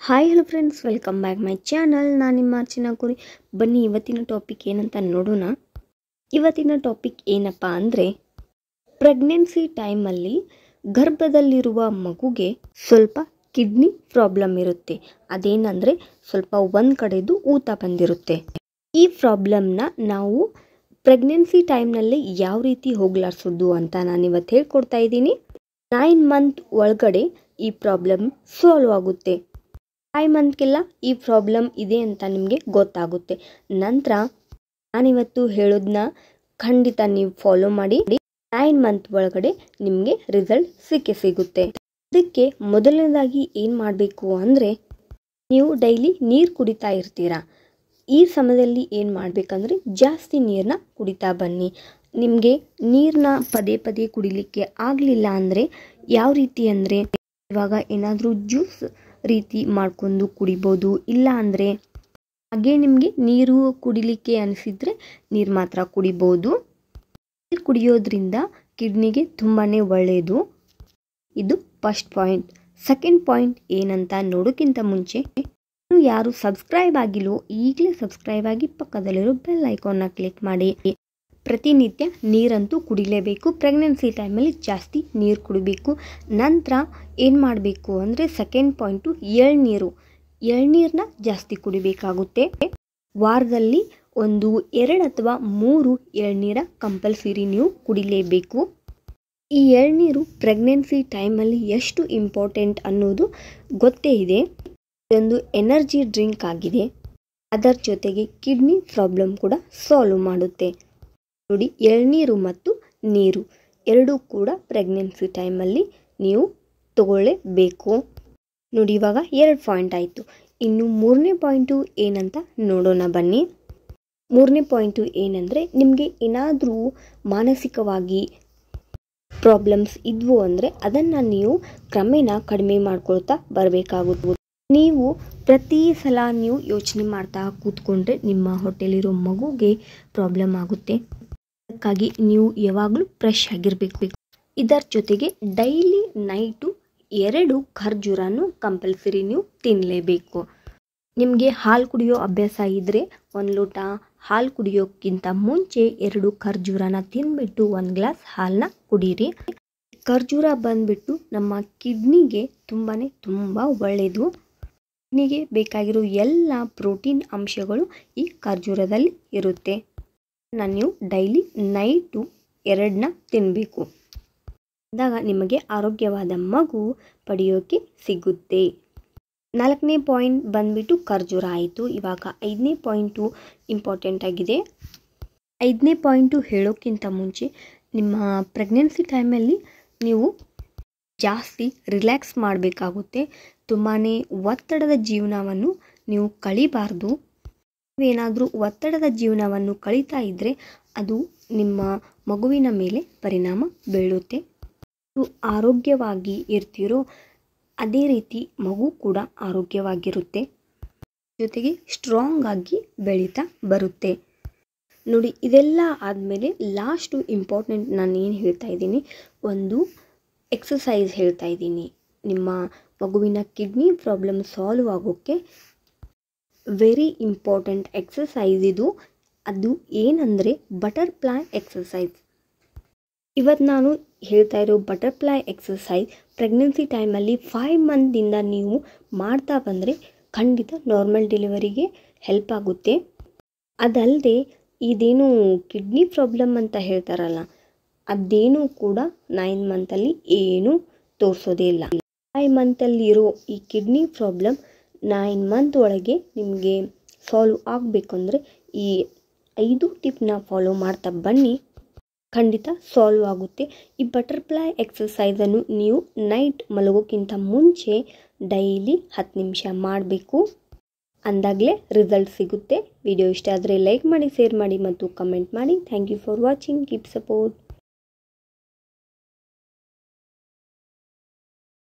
Hi hello friends welcome back my channel ನಾನು ನಿಮ್ಮ ಅರ್ಚನಾ ಕುರಿ. ಬನ್ನಿ, ಇವತ್ತಿನ ಟಾಪಿಕ್ ಏನಂತ ನೋಡೋಣ. ಇವತ್ತಿನ ಟಾಪಿಕ್ ಏನಪ್ಪ ಅಂದರೆ ಪ್ರೆಗ್ನೆನ್ಸಿ ಟೈಮಲ್ಲಿ ಗರ್ಭದಲ್ಲಿರುವ ಮಗುಗೆ ಸ್ವಲ್ಪ ಕಿಡ್ನಿ ಪ್ರಾಬ್ಲಮ್ ಇರುತ್ತೆ. ಅದೇನಂದರೆ, ಸ್ವಲ್ಪ ಒಂದು ಕಡೆದು ಊತ ಬಂದಿರುತ್ತೆ. ಈ ಪ್ರಾಬ್ಲಮ್ನ ನಾವು ಪ್ರೆಗ್ನೆನ್ಸಿ ಟೈಮ್ನಲ್ಲಿ ಯಾವ ರೀತಿ ಹೋಗ್ಲಾಡ್ಸೋದು ಅಂತ ನಾನು ಇವತ್ತು ಹೇಳ್ಕೊಡ್ತಾ ಇದ್ದೀನಿ. ನೈನ್ ಮಂತ್ ಒಳಗಡೆ ಈ ಪ್ರಾಬ್ಲಮ್ ಸಾಲ್ವ್ ಆಗುತ್ತೆ. ಫೈವ್ ಮಂತ್ಗೆಲ್ಲ ಈ ಪ್ರಾಬ್ಲಮ್ ಇದೆ ಅಂತ ನಿಮಗೆ ಗೊತ್ತಾಗುತ್ತೆ. ನಂತರ ನಾನಿವತ್ತು ಹೇಳೋದನ್ನ ಖಂಡಿತ ನೀವು ಫಾಲೋ ಮಾಡಿ. ನೈನ್ ಮಂತ್ ಒಳಗಡೆ ನಿಮಗೆ ರಿಸಲ್ಟ್ ಸಿಕ್ಕೇ ಸಿಗುತ್ತೆ. ಅದಕ್ಕೆ ಮೊದಲನೇದಾಗಿ ಏನು ಮಾಡಬೇಕು ಅಂದರೆ ನೀವು ಡೈಲಿ ನೀರು ಕುಡಿತಾ ಇರ್ತೀರಾ. ಈ ಸಮಯದಲ್ಲಿ ಏನು ಮಾಡಬೇಕಂದ್ರೆ ಜಾಸ್ತಿ ನೀರನ್ನ ಕುಡಿತಾ ಬನ್ನಿ. ನಿಮಗೆ ನೀರನ್ನ ಪದೇ ಪದೇ ಕುಡಿಲಿಕ್ಕೆ ಆಗಲಿಲ್ಲ ಅಂದರೆ ಯಾವ ರೀತಿ ಅಂದರೆ ಇವಾಗ ಏನಾದರೂ ಜ್ಯೂಸ್ ರೀತಿ ಮಾಡ್ಕೊಂಡು ಕುಡಿಬೋದು. ಇಲ್ಲ ಅಂದರೆ ಹಾಗೆ ನಿಮಗೆ ನೀರು ಕುಡಿಲಿಕ್ಕೆ ಅನಿಸಿದರೆ ನೀರು ಮಾತ್ರ ಕುಡಿಬೋದು. ನೀರು ಕುಡಿಯೋದ್ರಿಂದ ಕಿಡ್ನಿಗೆ ತುಂಬಾ ಒಳ್ಳೆಯದು ಇದು ಫಸ್ಟ್ ಪಾಯಿಂಟ್ ಸೆಕೆಂಡ್ ಪಾಯಿಂಟ್ ಏನಂತ ನೋಡೋಕ್ಕಿಂತ ಮುಂಚೆ ಯಾರು ಸಬ್ಸ್ಕ್ರೈಬ್ ಆಗಿಲ್ಲೋ ಈಗಲೇ ಸಬ್ಸ್ಕ್ರೈಬ್ ಆಗಿ ಪಕ್ಕದಲ್ಲಿರೋ ಬೆಲ್ ಐಕಾನ್ನ ಕ್ಲಿಕ್ ಮಾಡಿ. ಪ್ರತಿನಿತ್ಯ ನೀರಂತೂ ಕುಡಿಲೇಬೇಕು. ಪ್ರೆಗ್ನೆನ್ಸಿ ಟೈಮಲ್ಲಿ ಜಾಸ್ತಿ ನೀರು ಕುಡಿಬೇಕು. ನಂತರ ಏನು ಮಾಡಬೇಕು ಅಂದರೆ ಸೆಕೆಂಡ್ ಪಾಯಿಂಟು ಎಳ್ನೀರು. ಎಳ್ನೀರನ್ನ ಜಾಸ್ತಿ ಕುಡಿಬೇಕಾಗುತ್ತೆ. ವಾರದಲ್ಲಿ ಒಂದು ಎರಡು ಅಥವಾ ಮೂರು ಎಳ್ನೀರ ಕಂಪಲ್ಸರಿ ನೀವು ಕುಡಿಲೇಬೇಕು. ಈ ಎಳ್ನೀರು ಪ್ರೆಗ್ನೆನ್ಸಿ ಟೈಮಲ್ಲಿ ಎಷ್ಟು ಇಂಪಾರ್ಟೆಂಟ್ ಅನ್ನೋದು ಗೊತ್ತೇ ಇದೆ. ಇದೊಂದು ಎನರ್ಜಿ ಡ್ರಿಂಕ್ ಆಗಿದೆ. ಅದರ ಜೊತೆಗೆ ಕಿಡ್ನಿ ಪ್ರಾಬ್ಲಮ್ ಕೂಡ ಸಾಲ್ವ್ ಮಾಡುತ್ತೆ. ನೋಡಿ, ಎಳನೀರು ಮತ್ತು ನೀರು. ಎರಡೂ ಕೂಡ ಪ್ರೆಗ್ನೆನ್ಸಿ ಟೈಮಲ್ಲಿ ನೀವು ತಗೊಳ್ಳೇಬೇಕು. ನೋಡಿ, ಇವಾಗ ಎರಡು ಪಾಯಿಂಟ್ ಆಯಿತು. ಇನ್ನು ಮೂರನೇ ಪಾಯಿಂಟು ಏನಂತ ನೋಡೋಣ ಬನ್ನಿ. ಮೂರನೇ ಪಾಯಿಂಟು ಏನಂದರೆ, ನಿಮಗೆ ಏನಾದರೂ ಮಾನಸಿಕವಾಗಿ ಪ್ರಾಬ್ಲಮ್ಸ್ ಇದ್ವು ಅಂದರೆ ಅದನ್ನು ನೀವು ಕ್ರಮೇಣ ಕಡಿಮೆ ಮಾಡ್ಕೊಳ್ತಾ ಬರಬೇಕಾಗುತ್ತೆ ನೀವು ಪ್ರತಿ ಸಲ ನೀವು ಯೋಚನೆ ಮಾಡ್ತಾ ಕೂತ್ಕೊಂಡ್ರೆ ನಿಮ್ಮ ಹೊಟ್ಟೆಲಿರೋ ಮಗುಗೆ ಪ್ರಾಬ್ಲಮ್ ಆಗುತ್ತೆ. ಅದಕ್ಕಾಗಿ ನೀವು ಯಾವಾಗಲೂ ಫ್ರೆಶ್ ಆಗಿರಬೇಕು. ಇದರ ಜೊತೆಗೆ ಡೈಲಿ ನೈಟು ಎರಡು ಖರ್ಜೂರನು ಕಂಪಲ್ಸರಿ ನೀವು ತಿನ್ನಲೇಬೇಕು ನಿಮಗೆ ಹಾಲು ಕುಡಿಯೋ ಅಭ್ಯಾಸ ಇದ್ದರೆ ಒಂದು ಲೋಟ ಹಾಲು ಕುಡಿಯೋಕ್ಕಿಂತ ಮುಂಚೆ ಎರಡು ಖರ್ಜೂರನ ತಿನ್ಬಿಟ್ಟು ಒಂದು ಗ್ಲಾಸ್ ಹಾಲನ್ನ ಕುಡೀರಿ. ಖರ್ಜೂರ ಬಂದ್ಬಿಟ್ಟು ನಮ್ಮ ಕಿಡ್ನಿಗೆ ತುಂಬಾ ತುಂಬ ಒಳ್ಳೆಯದು ಕಿಡ್ನಿಗೆ ಬೇಕಾಗಿರೋ ಎಲ್ಲ ಪ್ರೋಟೀನ್ ಅಂಶಗಳು ಈ ಖರ್ಜೂರದಲ್ಲಿ ಇರುತ್ತೆ. ನಾನು ನೀವು ಡೈಲಿ ನೈಟು ಎರಡನ್ನ ತಿನ್ನಬೇಕು ಅಂದಾಗ ನಿಮಗೆ ಆರೋಗ್ಯವಾದ ಮಗು ಪಡೆಯೋಕ್ಕೆ ಸಿಗುತ್ತೆ. ನಾಲ್ಕನೇ ಪಾಯಿಂಟ್ ಬಂದ್ಬಿಟ್ಟು ಖರ್ಜೂರ ಆಯಿತು. ಇವಾಗ ಐದನೇ ಪಾಯಿಂಟು ಇಂಪಾರ್ಟೆಂಟ್ ಆಗಿದೆ. ಐದನೇ ಪಾಯಿಂಟು ಹೇಳೋಕ್ಕಿಂತ ಮುಂಚೆ ನಿಮ್ಮ ಪ್ರೆಗ್ನೆನ್ಸಿ ಟೈಮಲ್ಲಿ ನೀವು ಜಾಸ್ತಿ ರಿಲ್ಯಾಕ್ಸ್ ಮಾಡಬೇಕಾಗುತ್ತೆ. ತುಂಬಾ ಒತ್ತಡದ ಜೀವನವನ್ನು ನೀವು ಕಳಿಬಾರ್ದು. ನೀವೇನಾದರೂ ಒತ್ತಡದ ಜೀವನವನ್ನು ಕಳೀತಾ ಇದ್ದರೆ ಅದು ನಿಮ್ಮ ಮಗುವಿನ ಮೇಲೆ ಪರಿಣಾಮ ಬೀಳುತ್ತೆ. ಆರೋಗ್ಯವಾಗಿ ಇರ್ತೀರೋ ಅದೇ ರೀತಿ ಮಗು ಕೂಡ ಆರೋಗ್ಯವಾಗಿರುತ್ತೆ. ಜೊತೆಗೆ ಸ್ಟ್ರಾಂಗ್ ಆಗಿ ಬೆಳೀತಾ ಬರುತ್ತೆ. ನೋಡಿ, ಇದೆಲ್ಲ ಆದಮೇಲೆ ಲಾಸ್ಟು ಇಂಪಾರ್ಟೆಂಟ್ ನಾನು ಏನು ಹೇಳ್ತಾ ಇದ್ದೀನಿ? ಒಂದು ಎಕ್ಸಸೈಸ್ ಹೇಳ್ತಾ ಇದ್ದೀನಿ. ನಿಮ್ಮ ಮಗುವಿನ ಕಿಡ್ನಿ ಪ್ರಾಬ್ಲಮ್ ಸಾಲ್ವ್ ಆಗೋಕ್ಕೆ ವೆರಿ ಇಂಪಾರ್ಟೆಂಟ್ ಎಕ್ಸಸೈಸ್ ಇದು. ಅದು ಏನಂದರೆ ಬಟರ್ಫ್ಲೈ ಎಕ್ಸಸೈಸ್ ಇವತ್ತು ನಾನು ಹೇಳ್ತಾ ಇರೋ ಬಟರ್ಫ್ಲೈ ಎಕ್ಸಸೈಸ್ ಪ್ರೆಗ್ನೆನ್ಸಿ ಟೈಮಲ್ಲಿ ಫೈವ್ ಮಂತಿಂದ ನೀವು ಮಾಡ್ತಾ ಬಂದರೆ ಖಂಡಿತ ನಾರ್ಮಲ್ ಡೆಲಿವರಿಗೆ ಹೆಲ್ಪ್ ಆಗುತ್ತೆ. ಅದಲ್ಲದೆ ಇದೇನು ಕಿಡ್ನಿ ಪ್ರಾಬ್ಲಮ್ ಅಂತ ಹೇಳ್ತಾರಲ್ಲ, ಅದೇನೂ ಕೂಡ ನೈನ್ ಮಂತಲ್ಲಿ ಏನೂ ತೋರಿಸೋದೇ ಇಲ್ಲ. ಫೈವ್ ಮಂತಲ್ಲಿರೋ ಈ ಕಿಡ್ನಿ ಪ್ರಾಬ್ಲಮ್ ನೈನ್ ಮಂತ್ ಒಳಗೆ ನಿಮಗೆ ಸಾಲ್ವ್ ಆಗಬೇಕಂದ್ರೆ ಈ ಐದು ಟಿಪ್ನ ಫಾಲೋ ಮಾಡ್ತಾ ಬನ್ನಿ. ಖಂಡಿತ ಸಾಲ್ವ್ ಆಗುತ್ತೆ. ಈ ಬಟರ್ಫ್ಲೈ ಎಕ್ಸಸೈಸನ್ನು ನೀವು ನೈಟ್ ಮಲಗೋಕ್ಕಿಂತ ಮುಂಚೆ ಡೈಲಿ ಹತ್ತು ನಿಮಿಷ ಮಾಡಬೇಕು. ಅಂದಾಗಲೇ ರಿಸಲ್ಟ್ ಸಿಗುತ್ತೆ. ವಿಡಿಯೋ ಇಷ್ಟ ಆದರೆ ಲೈಕ್ ಮಾಡಿ ಶೇರ್ ಮಾಡಿ ಮತ್ತು ಕಮೆಂಟ್ ಮಾಡಿ. Thank you for watching keep support